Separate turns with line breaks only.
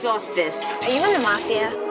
sauce this.
Are you in the mafia?